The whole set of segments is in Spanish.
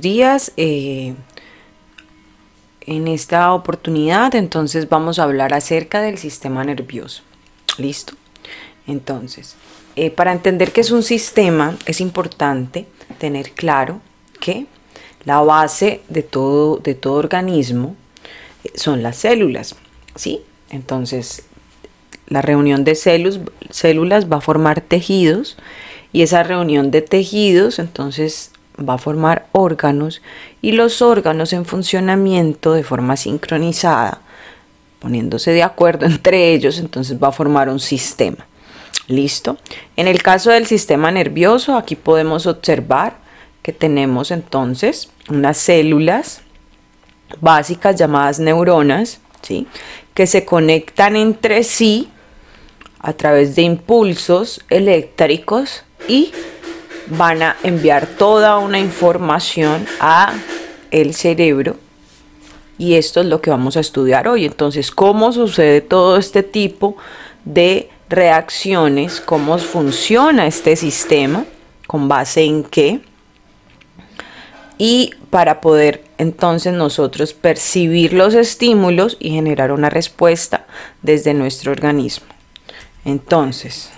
Días. Eh, en esta oportunidad entonces vamos a hablar acerca del sistema nervioso. ¿Listo? Entonces, eh, para entender que es un sistema es importante tener claro que la base de todo, de todo organismo eh, son las células. ¿Sí? Entonces, la reunión de células va a formar tejidos y esa reunión de tejidos entonces va a formar órganos y los órganos en funcionamiento de forma sincronizada, poniéndose de acuerdo entre ellos, entonces va a formar un sistema. ¿Listo? En el caso del sistema nervioso, aquí podemos observar que tenemos entonces unas células básicas llamadas neuronas, ¿sí? que se conectan entre sí a través de impulsos eléctricos y van a enviar toda una información a el cerebro y esto es lo que vamos a estudiar hoy. Entonces, ¿cómo sucede todo este tipo de reacciones? ¿Cómo funciona este sistema? ¿Con base en qué? Y para poder entonces nosotros percibir los estímulos y generar una respuesta desde nuestro organismo. Entonces,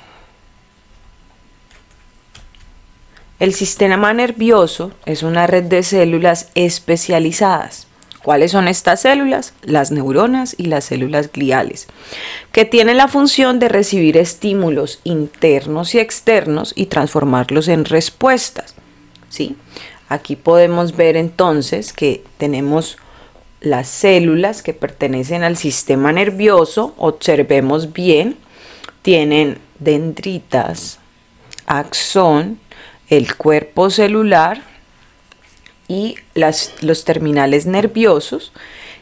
el sistema nervioso es una red de células especializadas. ¿Cuáles son estas células? Las neuronas y las células gliales, que tienen la función de recibir estímulos internos y externos y transformarlos en respuestas. ¿sí? Aquí podemos ver entonces que tenemos las células que pertenecen al sistema nervioso, observemos bien, tienen dendritas, axón, el cuerpo celular y las, los terminales nerviosos.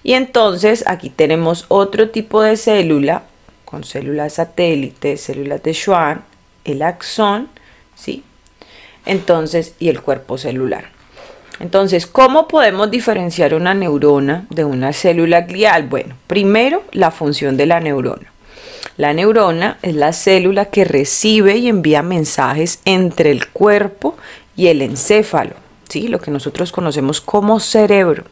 Y entonces aquí tenemos otro tipo de célula con células satélites, células de Schwann, el axón, ¿sí? Entonces, y el cuerpo celular. Entonces, ¿cómo podemos diferenciar una neurona de una célula glial? Bueno, primero la función de la neurona. La neurona es la célula que recibe y envía mensajes entre el cuerpo y el encéfalo, ¿sí? lo que nosotros conocemos como cerebro,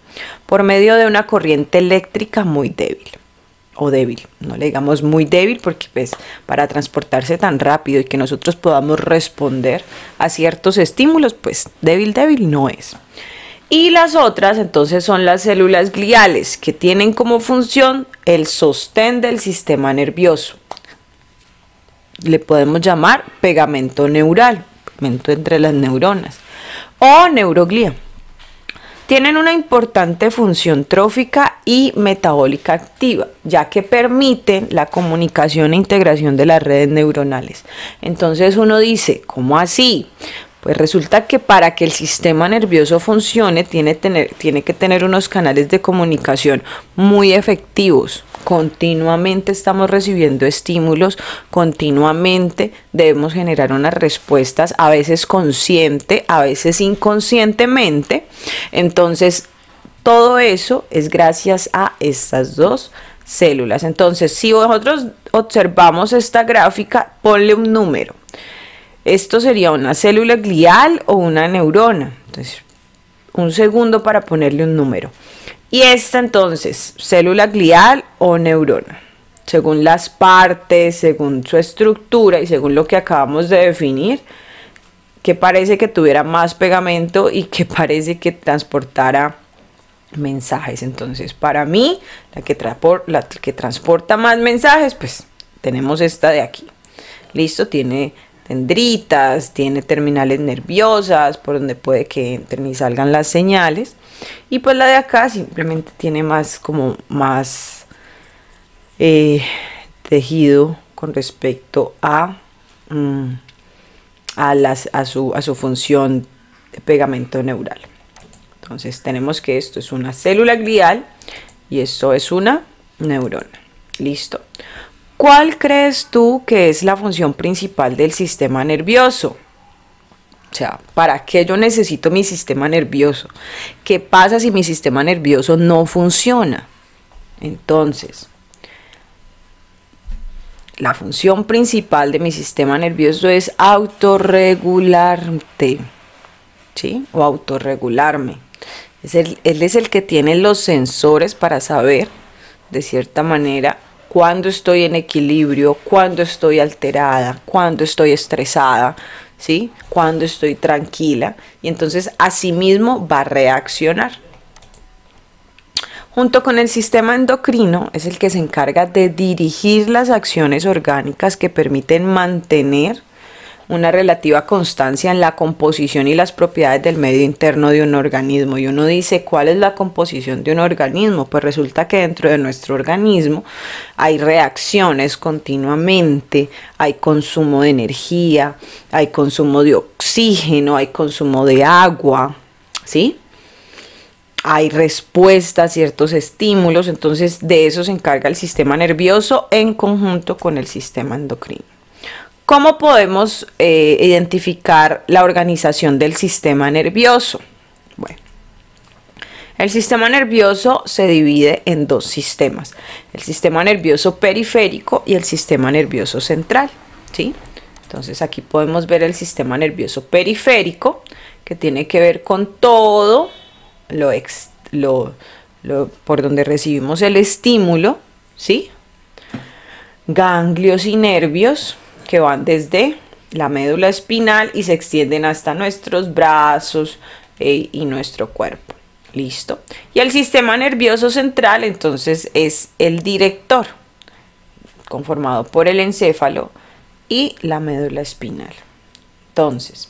por medio de una corriente eléctrica muy débil o débil, no le digamos muy débil porque pues para transportarse tan rápido y que nosotros podamos responder a ciertos estímulos, pues débil débil no es. Y las otras entonces son las células gliales que tienen como función el sostén del sistema nervioso. Le podemos llamar pegamento neural, pegamento entre las neuronas, o neuroglía. Tienen una importante función trófica y metabólica activa, ya que permiten la comunicación e integración de las redes neuronales. Entonces uno dice, ¿cómo así? Pues resulta que para que el sistema nervioso funcione tiene, tener, tiene que tener unos canales de comunicación muy efectivos. Continuamente estamos recibiendo estímulos, continuamente debemos generar unas respuestas, a veces consciente, a veces inconscientemente. Entonces, todo eso es gracias a estas dos células. Entonces, si nosotros observamos esta gráfica, ponle un número. Esto sería una célula glial o una neurona. Entonces, un segundo para ponerle un número. Y esta entonces, célula glial o neurona. Según las partes, según su estructura y según lo que acabamos de definir, que parece que tuviera más pegamento y que parece que transportara mensajes. Entonces, para mí, la que, la que transporta más mensajes, pues tenemos esta de aquí. Listo, tiene dendritas, tiene terminales nerviosas por donde puede que entren y salgan las señales. Y pues la de acá simplemente tiene más como más eh, tejido con respecto a, mm, a, las, a, su, a su función de pegamento neural. Entonces tenemos que esto es una célula glial y esto es una neurona. Listo. ¿Cuál crees tú que es la función principal del sistema nervioso? O sea, ¿para qué yo necesito mi sistema nervioso? ¿Qué pasa si mi sistema nervioso no funciona? Entonces, la función principal de mi sistema nervioso es autorregularte. ¿sí? O autorregularme. Es él es el que tiene los sensores para saber, de cierta manera, cuándo estoy en equilibrio, cuándo estoy alterada, cuándo estoy estresada, ¿sí? Cuando estoy tranquila. Y entonces, asimismo, va a reaccionar. Junto con el sistema endocrino es el que se encarga de dirigir las acciones orgánicas que permiten mantener una relativa constancia en la composición y las propiedades del medio interno de un organismo. Y uno dice, ¿cuál es la composición de un organismo? Pues resulta que dentro de nuestro organismo hay reacciones continuamente, hay consumo de energía, hay consumo de oxígeno, hay consumo de agua, ¿sí? Hay respuesta a ciertos estímulos, entonces de eso se encarga el sistema nervioso en conjunto con el sistema endocrino. ¿Cómo podemos eh, identificar la organización del sistema nervioso? Bueno, el sistema nervioso se divide en dos sistemas, el sistema nervioso periférico y el sistema nervioso central. ¿sí? Entonces aquí podemos ver el sistema nervioso periférico, que tiene que ver con todo lo, lo por donde recibimos el estímulo, ¿sí? ganglios y nervios, que van desde la médula espinal y se extienden hasta nuestros brazos eh, y nuestro cuerpo. Listo. Y el sistema nervioso central entonces es el director, conformado por el encéfalo y la médula espinal. Entonces,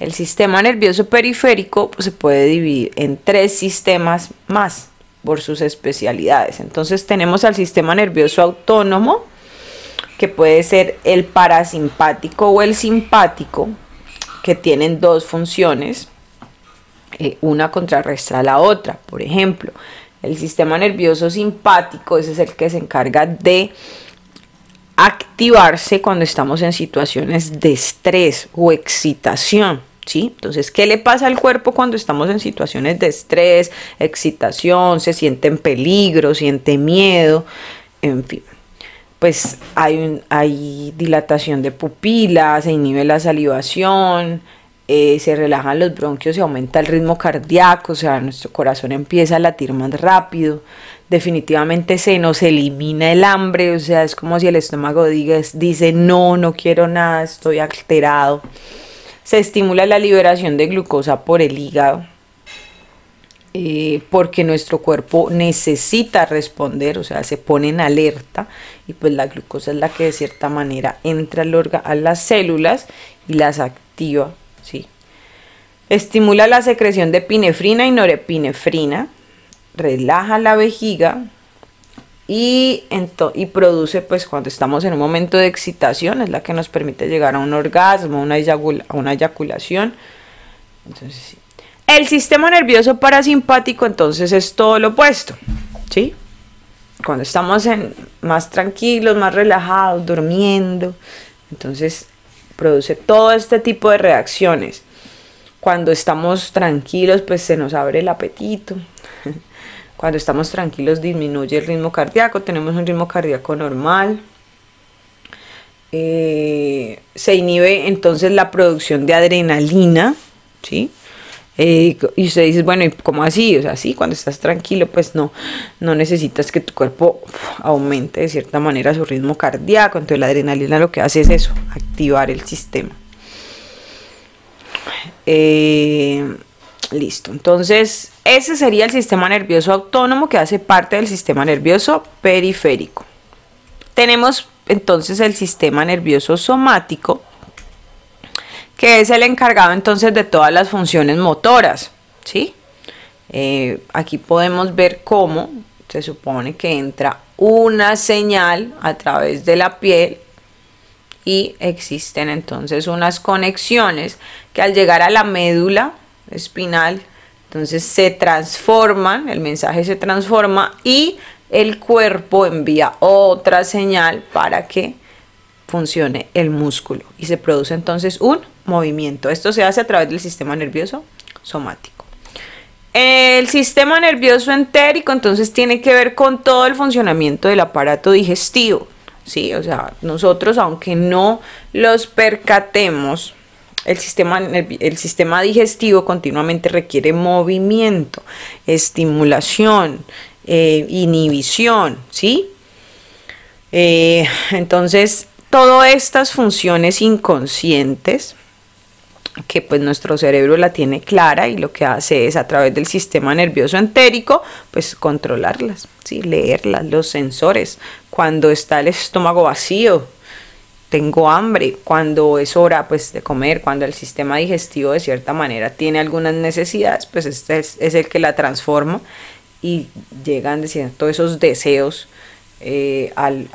el sistema nervioso periférico pues, se puede dividir en tres sistemas más por sus especialidades. Entonces tenemos al sistema nervioso autónomo, que puede ser el parasimpático o el simpático, que tienen dos funciones, eh, una contrarresta a la otra. Por ejemplo, el sistema nervioso simpático, ese es el que se encarga de activarse cuando estamos en situaciones de estrés o excitación. ¿Sí? Entonces, ¿qué le pasa al cuerpo cuando estamos en situaciones de estrés, excitación, se siente en peligro, siente miedo, en fin? Pues hay, hay dilatación de pupilas, se inhibe la salivación, eh, se relajan los bronquios, se aumenta el ritmo cardíaco, o sea, nuestro corazón empieza a latir más rápido. Definitivamente se nos elimina el hambre, o sea, es como si el estómago diga, dice, no, no quiero nada, estoy alterado. Se estimula la liberación de glucosa por el hígado eh, porque nuestro cuerpo necesita responder, o sea, se pone en alerta y pues la glucosa es la que de cierta manera entra al a las células y las activa, ¿sí? Estimula la secreción de epinefrina y norepinefrina, relaja la vejiga y, produce, pues cuando estamos en un momento de excitación, es la que nos permite llegar a un orgasmo, una, a una eyaculación. Entonces, sí. El sistema nervioso parasimpático entonces es todo lo opuesto, ¿sí? Cuando estamos más tranquilos, más relajados, durmiendo, entonces produce todo este tipo de reacciones. Cuando estamos tranquilos, pues se nos abre el apetito. Cuando estamos tranquilos disminuye el ritmo cardíaco, tenemos un ritmo cardíaco normal. Eh, se inhibe entonces la producción de adrenalina, ¿sí? Eh, y usted dice, bueno, ¿y cómo así? O sea, sí, cuando estás tranquilo, pues no, no necesitas que tu cuerpo aumente de cierta manera su ritmo cardíaco. Entonces la adrenalina lo que hace es eso, activar el sistema. Eh, listo, entonces ese sería el sistema nervioso autónomo que hace parte del sistema nervioso periférico. Tenemos entonces el sistema nervioso somático que es el encargado entonces de todas las funciones motoras, ¿sí? Eh, aquí podemos ver cómo se supone que entra una señal a través de la piel y existen entonces unas conexiones que al llegar a la médula espinal entonces se transforman, el mensaje se transforma y el cuerpo envía otra señal para que funcione el músculo y se produce entonces un movimiento. Esto se hace a través del sistema nervioso somático. El sistema nervioso entérico entonces tiene que ver con todo el funcionamiento del aparato digestivo. Sí, o sea, nosotros aunque no los percatemos, el sistema, el sistema digestivo continuamente requiere movimiento, estimulación, eh, inhibición, ¿sí? Eh, entonces, todas estas funciones inconscientes que pues nuestro cerebro la tiene clara y lo que hace es a través del sistema nervioso entérico pues controlarlas, ¿sí? leerlas, los sensores, cuando está el estómago vacío, tengo hambre, cuando es hora pues de comer, cuando el sistema digestivo de cierta manera tiene algunas necesidades, pues este es, el que la transforma y llegan decir, todos esos deseos eh, al,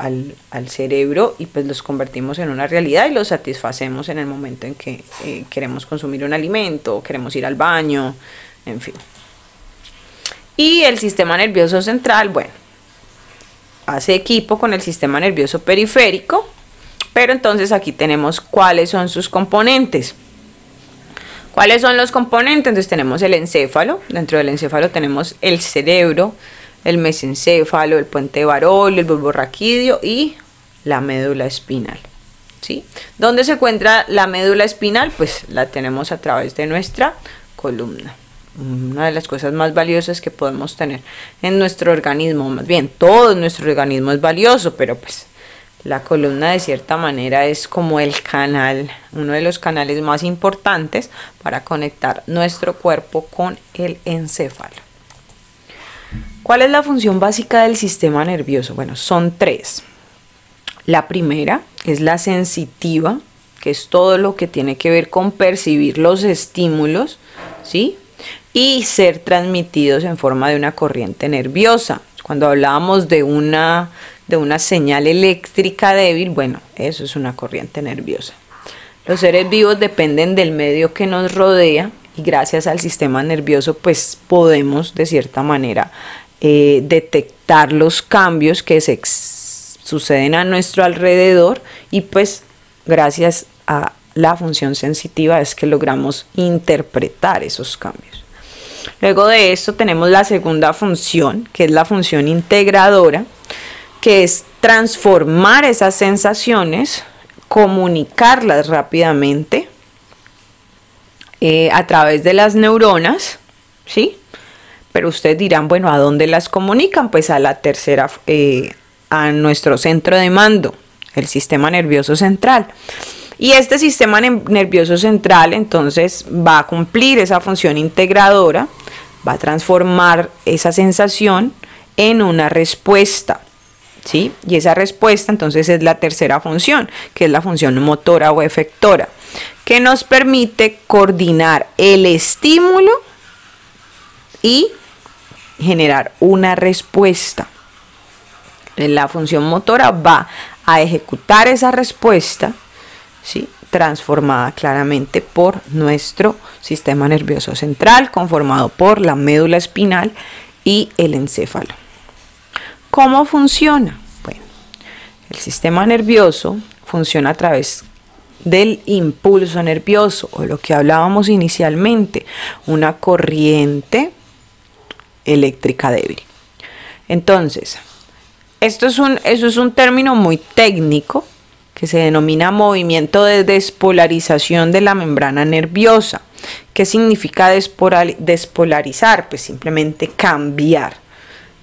cerebro y pues los convertimos en una realidad y los satisfacemos en el momento en que eh, queremos consumir un alimento, queremos ir al baño, en fin. Y el sistema nervioso central, bueno, hace equipo con el sistema nervioso periférico, pero entonces aquí tenemos cuáles son sus componentes. ¿Cuáles son los componentes? Entonces tenemos el encéfalo, dentro del encéfalo tenemos el cerebro, el mesencéfalo, el puente de Barol, el bulbo raquídeo y la médula espinal. ¿sí? ¿Dónde se encuentra la médula espinal? Pues la tenemos a través de nuestra columna. Una de las cosas más valiosas que podemos tener en nuestro organismo, más bien todo nuestro organismo es valioso, pero pues la columna de cierta manera es como el canal, uno de los canales más importantes para conectar nuestro cuerpo con el encéfalo. ¿Cuál es la función básica del sistema nervioso? Bueno, son tres. La primera es la sensitiva, que es todo lo que tiene que ver con percibir los estímulos, ¿sí? Y ser transmitidos en forma de una corriente nerviosa. Cuando hablábamos de una de una señal eléctrica débil, bueno, eso es una corriente nerviosa. Los seres vivos dependen del medio que nos rodea y gracias al sistema nervioso pues podemos de cierta manera eh, detectar los cambios que se suceden a nuestro alrededor y pues gracias a la función sensitiva es que logramos interpretar esos cambios. Luego de esto tenemos la segunda función, que es la función integradora, que es transformar esas sensaciones, comunicarlas rápidamente eh, a través de las neuronas, ¿sí? Pero ustedes dirán, bueno, ¿a dónde las comunican? Pues a la tercera, eh, a nuestro centro de mando, el sistema nervioso central. Y este sistema nervioso central entonces va a cumplir esa función integradora, va a transformar esa sensación en una respuesta. ¿sí? Y esa respuesta entonces es la tercera función, que es la función motora o efectora, que nos permite coordinar el estímulo y generar una respuesta. La función motora va a ejecutar esa respuesta, ¿sí? transformada claramente por nuestro sistema nervioso central, conformado por la médula espinal y el encéfalo. ¿Cómo funciona? Bueno, el sistema nervioso funciona a través del impulso nervioso o lo que hablábamos inicialmente, una corriente eléctrica débil. Entonces, esto es un, eso es un término muy técnico que se denomina movimiento de despolarización de la membrana nerviosa. ¿Qué significa despolarizar? Pues simplemente cambiar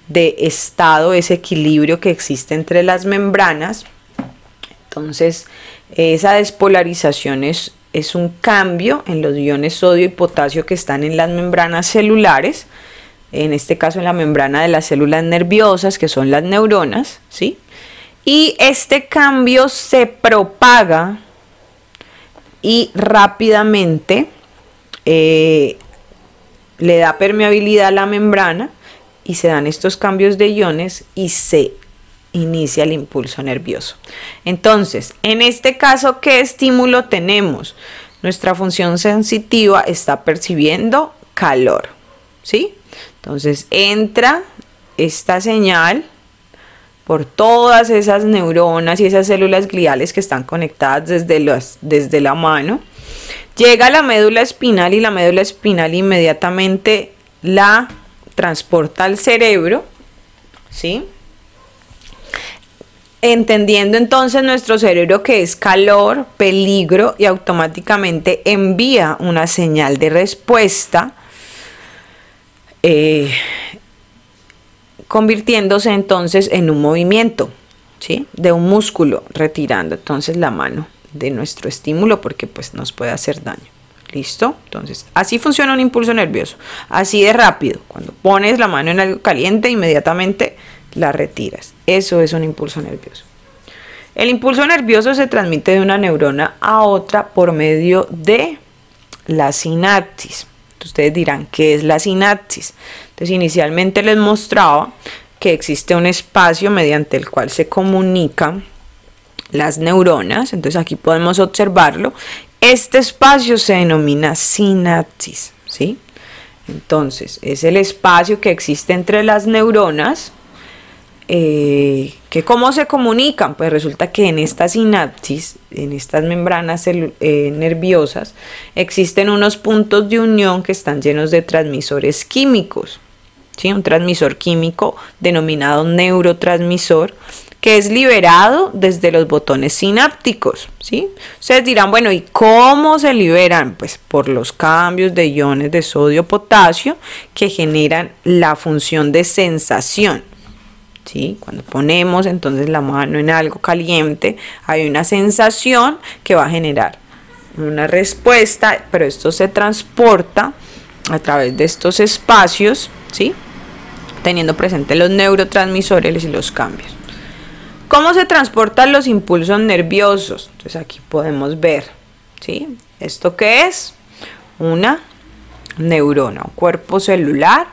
de estado, ese equilibrio que existe entre las membranas. Entonces, esa despolarización es, es un cambio en los iones sodio y potasio que están en las membranas celulares, en este caso en la membrana de las células nerviosas, que son las neuronas, ¿sí? Y este cambio se propaga y rápidamente eh, le da permeabilidad a la membrana y se dan estos cambios de iones y se inicia el impulso nervioso. Entonces, en este caso, ¿qué estímulo tenemos? Nuestra función sensitiva está percibiendo calor, ¿sí? Entonces entra esta señal por todas esas neuronas y esas células gliales que están conectadas desde, desde la mano. Llega a la médula espinal y la médula espinal inmediatamente la transporta al cerebro, ¿sí? entendiendo entonces nuestro cerebro que es calor, peligro y automáticamente envía una señal de respuesta, eh, convirtiéndose entonces en un movimiento ¿sí? de un músculo, retirando entonces la mano de nuestro estímulo porque pues nos puede hacer daño. ¿Listo? Entonces, así funciona un impulso nervioso. Así de rápido. Cuando pones la mano en algo caliente, inmediatamente la retiras. Eso es un impulso nervioso. El impulso nervioso se transmite de una neurona a otra por medio de la sinapsis. Ustedes dirán, ¿qué es la sinapsis? Entonces, inicialmente les mostraba que existe un espacio mediante el cual se comunican las neuronas. Entonces, aquí podemos observarlo. Este espacio se denomina sinapsis, ¿sí? Entonces, es el espacio que existe entre las neuronas eh, que cómo se comunican, pues resulta que en esta sinapsis, en estas membranas eh, nerviosas, existen unos puntos de unión que están llenos de transmisores químicos. ¿sí? Un transmisor químico denominado neurotransmisor que es liberado desde los botones sinápticos, ¿sí? Ustedes dirán, bueno, ¿y cómo se liberan? Pues por los cambios de iones de sodio-potasio que generan la función de sensación. Cuando ponemos entonces la mano en algo caliente, hay una sensación que va a generar una respuesta, pero esto se transporta a través de estos espacios, ¿sí? Teniendo presente los neurotransmisores y los cambios. ¿Cómo se transportan los impulsos nerviosos? Entonces aquí podemos ver, ¿sí? ¿Esto qué es? Una neurona, un cuerpo celular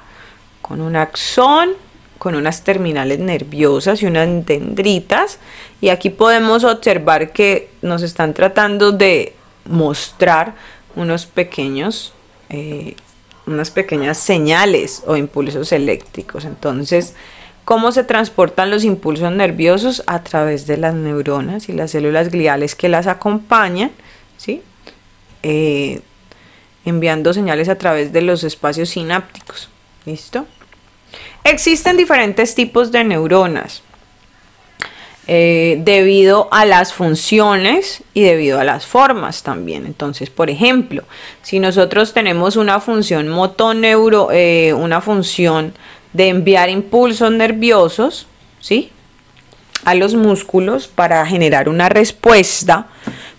con un axón con unas terminales nerviosas y unas dendritas. Y aquí podemos observar que nos están tratando de mostrar unos pequeños, eh, unas pequeñas señales o impulsos eléctricos. Entonces, ¿cómo se transportan los impulsos nerviosos? A través de las neuronas y las células gliales que las acompañan, ¿sí? Eh, enviando señales a través de los espacios sinápticos. ¿Listo? Existen diferentes tipos de neuronas eh, debido a las funciones y debido a las formas también. Entonces, por ejemplo, si nosotros tenemos una función motoneuro, eh, una función de enviar impulsos nerviosos, ¿sí? A los músculos para generar una respuesta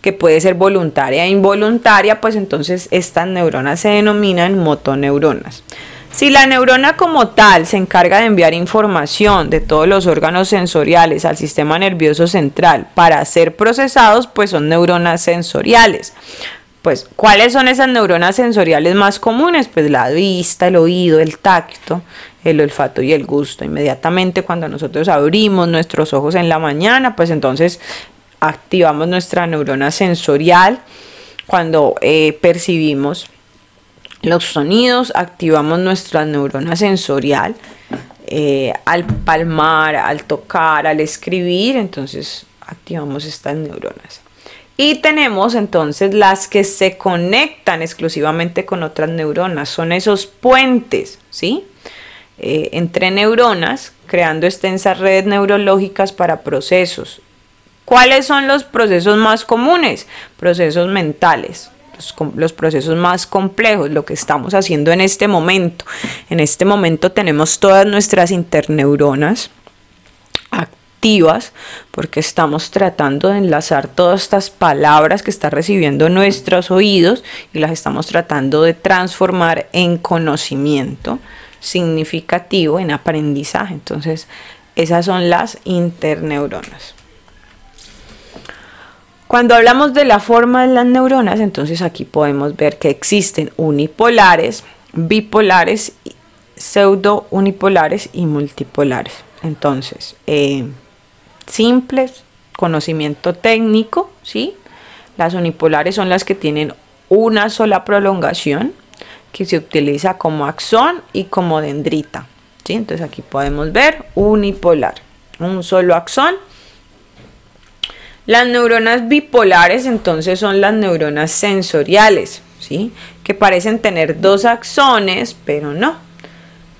que puede ser voluntaria e involuntaria, pues entonces estas neuronas se denominan motoneuronas. Si la neurona como tal se encarga de enviar información de todos los órganos sensoriales al sistema nervioso central para ser procesados, pues son neuronas sensoriales. Pues, ¿cuáles son esas neuronas sensoriales más comunes? Pues la vista, el oído, el tacto, el olfato y el gusto. Inmediatamente cuando nosotros abrimos nuestros ojos en la mañana, pues entonces activamos nuestra neurona sensorial cuando eh, percibimos los sonidos, activamos nuestra neurona sensorial eh, al palmar, al tocar, al escribir, entonces activamos estas neuronas. Y tenemos entonces las que se conectan exclusivamente con otras neuronas, son esos puentes, ¿sí? Eh, entre neuronas, creando extensas redes neurológicas para procesos. ¿Cuáles son los procesos más comunes? Procesos mentales, los, procesos más complejos, lo que estamos haciendo en este momento. En este momento tenemos todas nuestras interneuronas activas porque estamos tratando de enlazar todas estas palabras que están recibiendo nuestros oídos y las estamos tratando de transformar en conocimiento significativo, en aprendizaje. Entonces, esas son las interneuronas. Cuando hablamos de la forma de las neuronas, entonces aquí podemos ver que existen unipolares, bipolares, pseudo unipolares y multipolares. Entonces, eh, simples, conocimiento técnico, ¿sí? Las unipolares son las que tienen una sola prolongación que se utiliza como axón y como dendrita. ¿sí? Entonces aquí podemos ver unipolar, un solo axón las neuronas bipolares entonces son las neuronas sensoriales, ¿sí? Que parecen tener dos axones, pero no.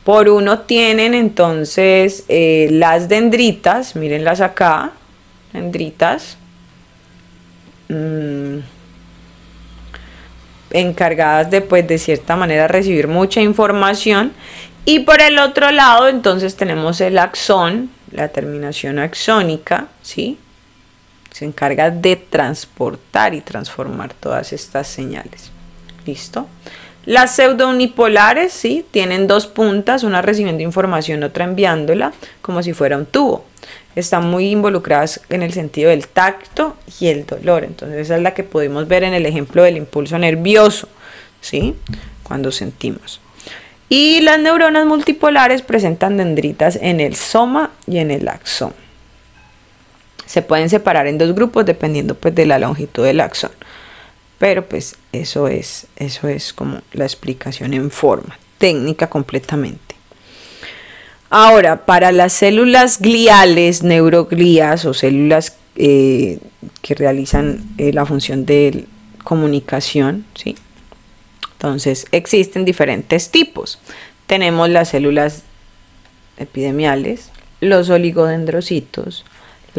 Por uno tienen entonces eh, las dendritas, mírenlas acá, dendritas mm, encargadas de, pues, de cierta manera recibir mucha información. Y por el otro lado, entonces tenemos el axón, la terminación axónica, ¿sí? Se encarga de transportar y transformar todas estas señales. ¿Listo? Las pseudounipolares, ¿sí? Tienen dos puntas, una recibiendo información, otra enviándola, como si fuera un tubo. Están muy involucradas en el sentido del tacto y el dolor. Entonces esa es la que podemos ver en el ejemplo del impulso nervioso, ¿sí? Cuando sentimos. Y las neuronas multipolares presentan dendritas en el soma y en el axón. Se pueden separar en dos grupos dependiendo pues de la longitud del axón. Pero pues eso es, eso es como la explicación en forma, técnica completamente. Ahora, para las células gliales, neuroglías o células eh, que realizan eh, la función de comunicación, ¿sí? Entonces, existen diferentes tipos. Tenemos las células epidemiales, los oligodendrocitos,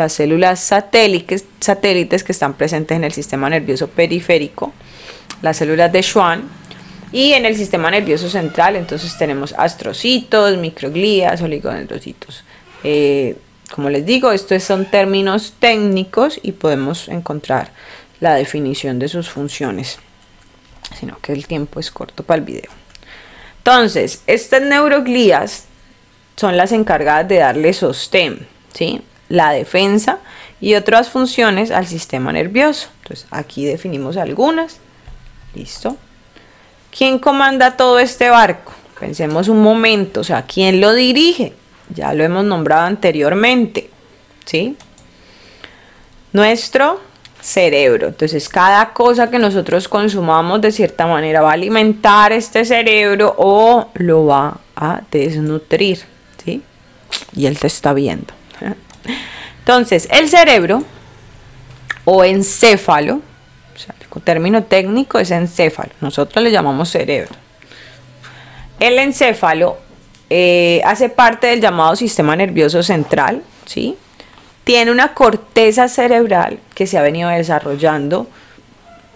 las células satélites, que están presentes en el sistema nervioso periférico, las células de Schwann y en el sistema nervioso central, entonces tenemos astrocitos, microglías, oligodendrocitos. Eh, como les digo, estos son términos técnicos y podemos encontrar la definición de sus funciones sino que el tiempo es corto para el video. Entonces, estas neuroglías son las encargadas de darle sostén, ¿sí? La defensa y otras funciones al sistema nervioso. Entonces, aquí definimos algunas. Listo. ¿Quién comanda todo este barco? Pensemos un momento, o sea, ¿quién lo dirige? Ya lo hemos nombrado anteriormente, ¿sí? Nuestro cerebro. Entonces, cada cosa que nosotros consumamos de cierta manera va a alimentar este cerebro o lo va a desnutrir, ¿sí? Y él te está viendo. Entonces, el cerebro o encéfalo, o sea, el término técnico es encéfalo, nosotros le llamamos cerebro. El encéfalo eh, hace parte del llamado sistema nervioso central, ¿sí? tiene una corteza cerebral que se ha venido desarrollando,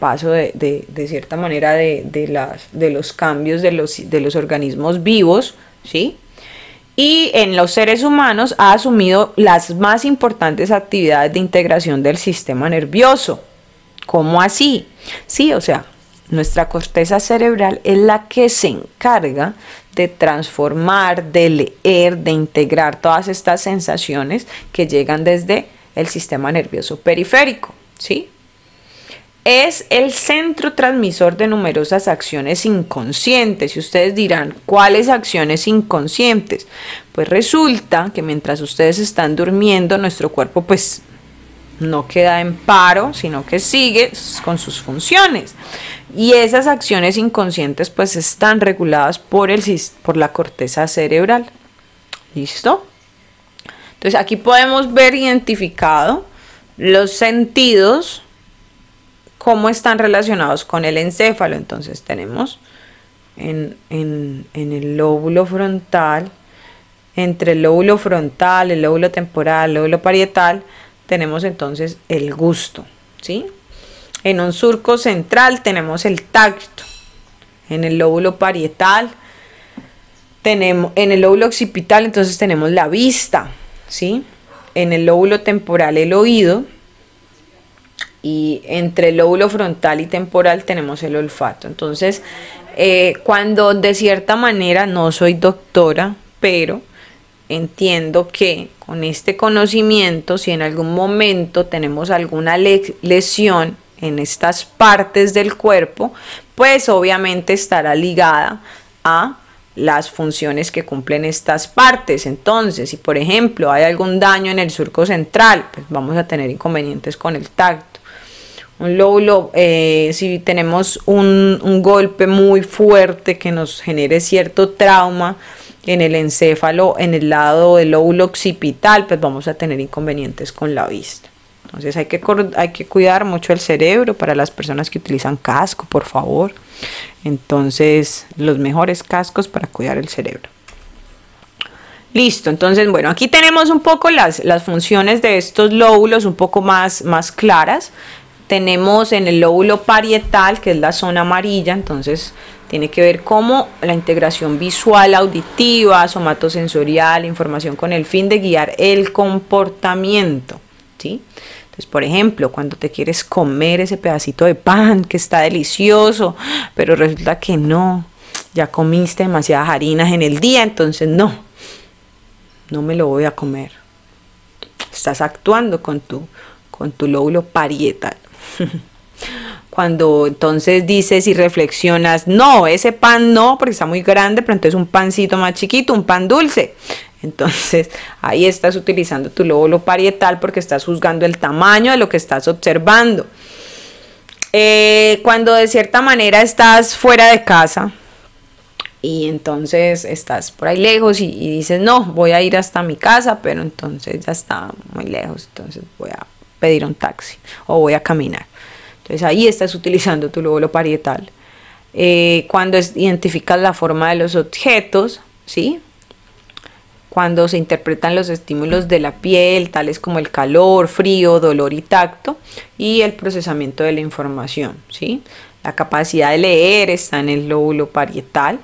paso de, cierta manera de, los cambios de los organismos vivos, ¿sí? Y en los seres humanos ha asumido las más importantes actividades de integración del sistema nervioso. ¿Cómo así? Sí, o sea, nuestra corteza cerebral es la que se encarga de transformar, de leer, de integrar todas estas sensaciones que llegan desde el sistema nervioso periférico, ¿sí? Es el centro transmisor de numerosas acciones inconscientes. Y ustedes dirán, ¿cuáles acciones inconscientes? Pues resulta que mientras ustedes están durmiendo, nuestro cuerpo pues no queda en paro, sino que sigue con sus funciones. Y esas acciones inconscientes pues están reguladas por, el, por la corteza cerebral. ¿Listo? Entonces aquí podemos ver identificado los sentidos, cómo están relacionados con el encéfalo. Entonces tenemos en, el lóbulo frontal, entre el lóbulo frontal, el lóbulo temporal, el lóbulo parietal, tenemos entonces el gusto, ¿sí? En un surco central tenemos el tacto. En el lóbulo parietal tenemos en el lóbulo occipital entonces tenemos la vista, ¿sí? En el lóbulo temporal el oído y entre el lóbulo frontal y temporal tenemos el olfato. Entonces, eh, cuando de cierta manera no soy doctora, pero entiendo que con este conocimiento, si en algún momento tenemos alguna lesión en estas partes del cuerpo, pues obviamente estará ligada a las funciones que cumplen estas partes. Entonces, si por ejemplo hay algún daño en el surco central, pues vamos a tener inconvenientes con el tacto. Un lóbulo, eh, si tenemos un, un golpe muy fuerte que nos genere cierto trauma, en el encéfalo, en el lado del lóbulo occipital, pues vamos a tener inconvenientes con la vista. Entonces hay que, hay que cuidar mucho el cerebro para las personas que utilizan casco, por favor. Entonces, los mejores cascos para cuidar el cerebro. Listo, entonces, bueno, aquí tenemos un poco las, las funciones de estos lóbulos un poco más, más claras. Tenemos en el lóbulo parietal, que es la zona amarilla, entonces tiene que ver cómo la integración visual, auditiva, somatosensorial, información con el fin de guiar el comportamiento, ¿sí? Entonces, por ejemplo, cuando te quieres comer ese pedacito de pan que está delicioso, pero resulta que no, ya comiste demasiadas harinas en el día, entonces no, no me lo voy a comer. Estás actuando con tu, con tu lóbulo parietal. Cuando entonces dices y reflexionas, no, ese pan no, porque está muy grande, pero entonces un pancito más chiquito, un pan dulce. Entonces ahí estás utilizando tu lóbulo parietal porque estás juzgando el tamaño de lo que estás observando. Eh, cuando de cierta manera estás fuera de casa, y entonces estás por ahí lejos y, dices, no, voy a ir hasta mi casa, pero entonces ya está muy lejos, entonces voy a pedir un taxi o voy a caminar. Entonces ahí estás utilizando tu lóbulo parietal. Eh, cuando identificas la forma de los objetos, ¿sí? Cuando se interpretan los estímulos de la piel, tales como el calor, frío, dolor y tacto, y el procesamiento de la información, ¿sí? La capacidad de leer está en el lóbulo parietal,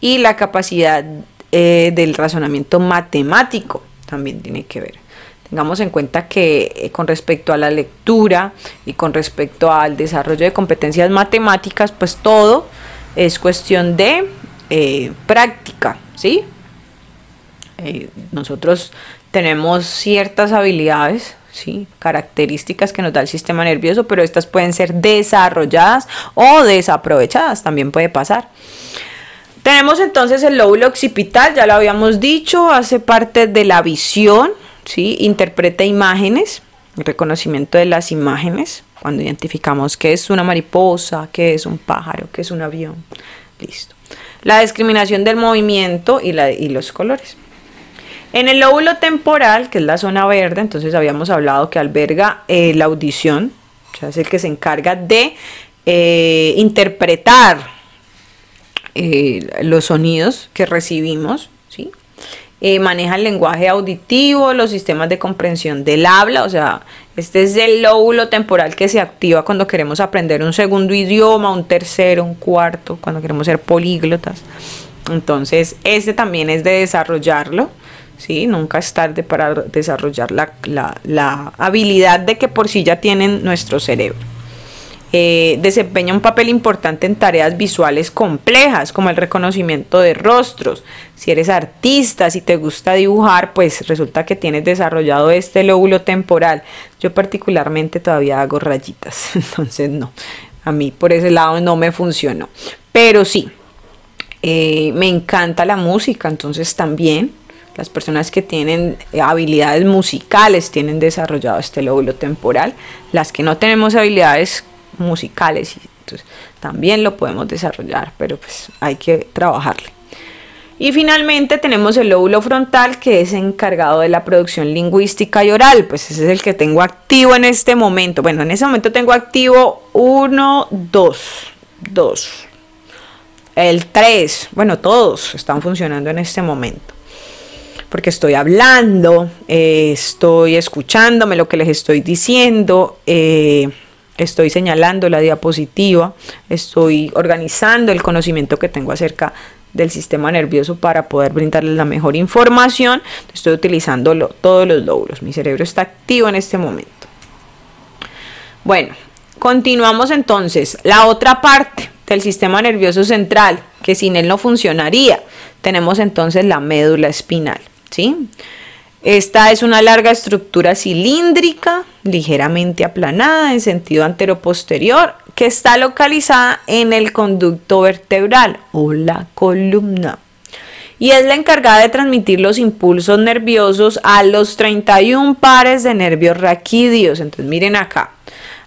y la capacidad eh, del razonamiento matemático también tiene que ver. Tengamos en cuenta que eh, con respecto a la lectura y con respecto al desarrollo de competencias matemáticas, pues todo es cuestión de eh, práctica, ¿sí? nosotros tenemos ciertas habilidades, ¿sí? características que nos da el sistema nervioso, pero estas pueden ser desarrolladas o desaprovechadas, también puede pasar. Tenemos entonces el lóbulo occipital, ya lo habíamos dicho, hace parte de la visión, ¿sí? interpreta imágenes, el reconocimiento de las imágenes, cuando identificamos qué es una mariposa, qué es un pájaro, qué es un avión. Listo. La discriminación del movimiento y, los colores. En el lóbulo temporal, que es la zona verde, entonces habíamos hablado que alberga eh, la audición, o sea, es el que se encarga de eh, interpretar eh, los sonidos que recibimos, ¿sí? Eh, maneja el lenguaje auditivo, los sistemas de comprensión del habla, o sea, este es el lóbulo temporal que se activa cuando queremos aprender un segundo idioma, un tercero, un cuarto, cuando queremos ser políglotas. Entonces, este también es de desarrollarlo, ¿sí? Nunca es tarde para desarrollar la, la habilidad de que por sí ya tienen nuestro cerebro. Eh, desempeña un papel importante en tareas visuales complejas, como el reconocimiento de rostros. Si eres artista, si te gusta dibujar, pues resulta que tienes desarrollado este lóbulo temporal. Yo particularmente todavía hago rayitas, entonces no, a mí por ese lado no me funcionó. Pero sí, eh, me encanta la música, entonces también las personas que tienen habilidades musicales tienen desarrollado este lóbulo temporal. Las que no tenemos habilidades musicales y entonces también lo podemos desarrollar, pero pues hay que trabajarle. Y finalmente tenemos el lóbulo frontal que es encargado de la producción lingüística y oral, pues ese es el que tengo activo en este momento. Bueno, en ese momento tengo activo 1, 2, 2, el 3, bueno, todos están funcionando en este momento porque estoy hablando, eh, estoy escuchándome lo que les estoy diciendo, eh, estoy señalando la diapositiva, estoy organizando el conocimiento que tengo acerca del sistema nervioso para poder brindarles la mejor información. Estoy utilizando todos los lóbulos. Mi cerebro está activo en este momento. Bueno, continuamos entonces. La otra parte del sistema nervioso central, que sin él no funcionaría, tenemos entonces la médula espinal. ¿sí? Esta es una larga estructura cilíndrica, ligeramente aplanada en sentido anteroposterior, que está localizada en el conducto vertebral o la columna. Y es la encargada de transmitir los impulsos nerviosos a los 31 pares de nervios raquídeos. Entonces miren acá.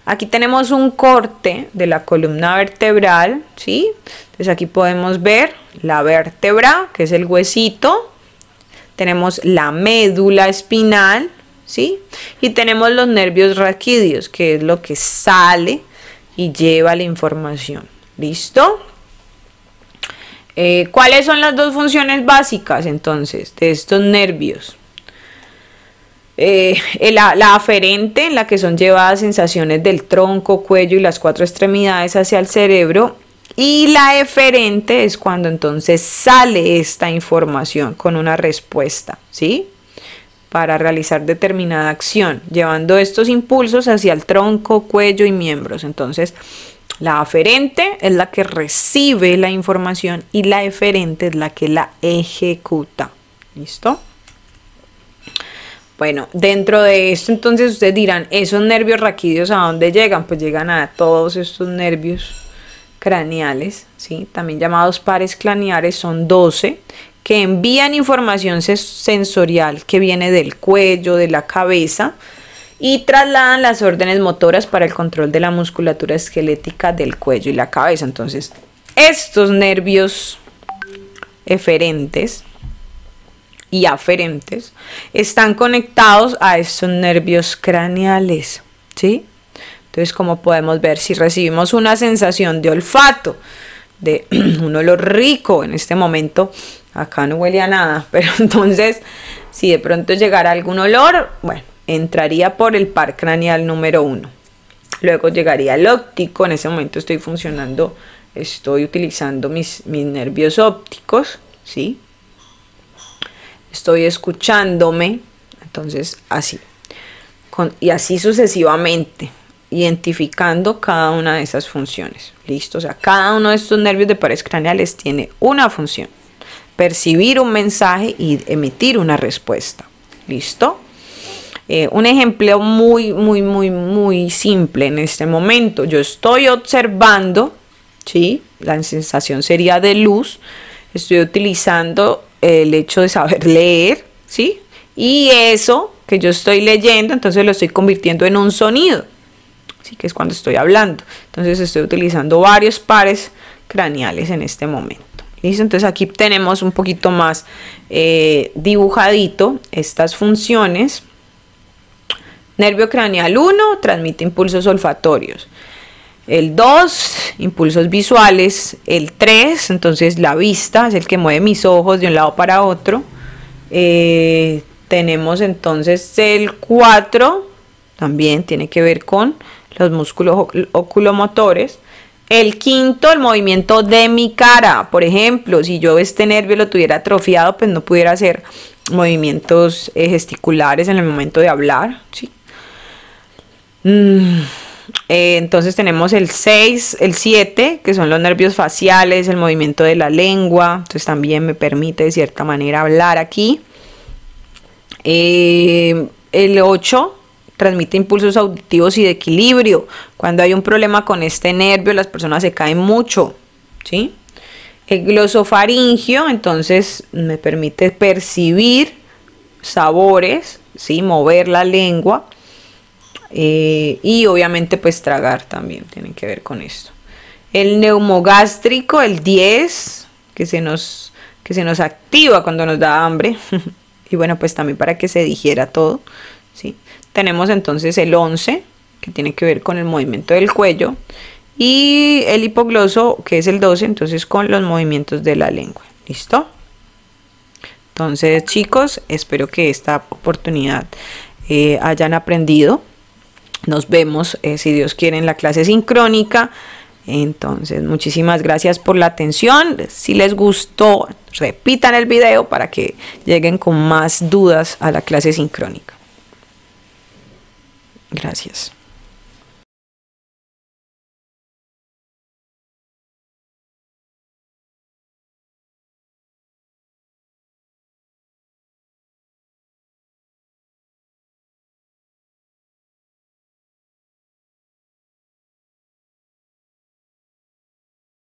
Aquí tenemos un corte de la columna vertebral, ¿sí? Entonces aquí podemos ver la vértebra, que es el huesito, tenemos la médula espinal, ¿sí? Y tenemos los nervios raquídeos, que es lo que sale y lleva la información. ¿Listo? Eh, ¿Cuáles son las dos funciones básicas entonces de estos nervios? Eh, la, la, aferente, en la que son llevadas sensaciones del tronco, cuello y las cuatro extremidades hacia el cerebro. Y la eferente es cuando entonces sale esta información con una respuesta, ¿sí? Para realizar determinada acción, llevando estos impulsos hacia el tronco, cuello y miembros. Entonces, la aferente es la que recibe la información y la eferente es la que la ejecuta. ¿Listo? Bueno, dentro de esto entonces ustedes dirán, ¿esos nervios raquídeos a dónde llegan? Pues llegan a todos estos nervios craneales, ¿sí? también llamados pares craneales, son 12, que envían información sensorial que viene del cuello, de la cabeza, y trasladan las órdenes motoras para el control de la musculatura esquelética del cuello y la cabeza. Entonces, estos nervios eferentes y aferentes están conectados a estos nervios craneales, ¿sí? Entonces, como podemos ver, si recibimos una sensación de olfato, de un olor rico en este momento, acá no huele a nada, pero entonces, si de pronto llegara algún olor, bueno, entraría por el par craneal número uno. Luego llegaría el óptico, en ese momento estoy funcionando, estoy utilizando mis, mis nervios ópticos, ¿sí? estoy escuchándome, entonces así, y así sucesivamente, identificando cada una de esas funciones. ¿Listo? O sea, cada uno de estos nervios de pares craneales tiene una función. Percibir un mensaje y emitir una respuesta. ¿Listo? Eh, un ejemplo muy, muy, muy, muy simple en este momento. Yo estoy observando, ¿sí? La sensación sería de luz. Estoy utilizando el hecho de saber leer, ¿sí? Y eso que yo estoy leyendo, entonces lo estoy convirtiendo en un sonido, Que es cuando estoy hablando. Entonces estoy utilizando varios pares craneales en este momento. ¿Listo? Entonces aquí tenemos un poquito más eh, dibujadito estas funciones. Nervio craneal 1 transmite impulsos olfatorios. El 2, impulsos visuales. El 3, entonces la vista es el que mueve mis ojos de un lado para otro. Eh, tenemos entonces el 4, también tiene que ver con los músculos oculomotores. El quinto, el movimiento de mi cara. Por ejemplo, si yo este nervio lo tuviera atrofiado, pues no pudiera hacer movimientos eh, gesticulares en el momento de hablar. ¿sí? Mm. Eh, entonces tenemos el 6, el 7, que son los nervios faciales, el movimiento de la lengua. Entonces también me permite de cierta manera hablar aquí. Eh, el 8 transmite impulsos auditivos y de equilibrio. Cuando hay un problema con este nervio, las personas se caen mucho. ¿sí? El glosofaringio, entonces me permite percibir sabores, ¿sí? mover la lengua. Eh, y obviamente pues tragar también tiene que ver con esto. El neumogástrico, el 10, que se nos, que se nos activa cuando nos da hambre. y bueno, pues también para que se digiera todo. ¿sí? Tenemos entonces el 11, que tiene que ver con el movimiento del cuello. Y el hipogloso, que es el 12, entonces con los movimientos de la lengua. ¿Listo? Entonces, chicos, espero que esta oportunidad eh, hayan aprendido nos vemos, eh, si Dios quiere, en la clase sincrónica. Entonces, muchísimas gracias por la atención. Si les gustó, repitan el video para que lleguen con más dudas a la clase sincrónica. Gracias.